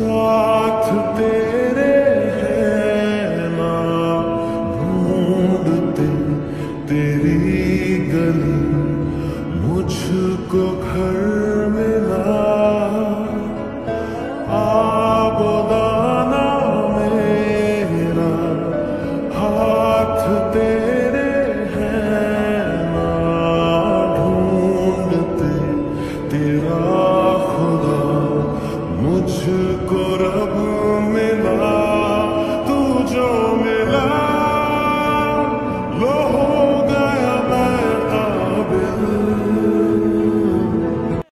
साथ तेरे है माँ ढूंढते तेरी गली, मुझको घर मेरा, हाथ तेरे है ढूंढते तेरा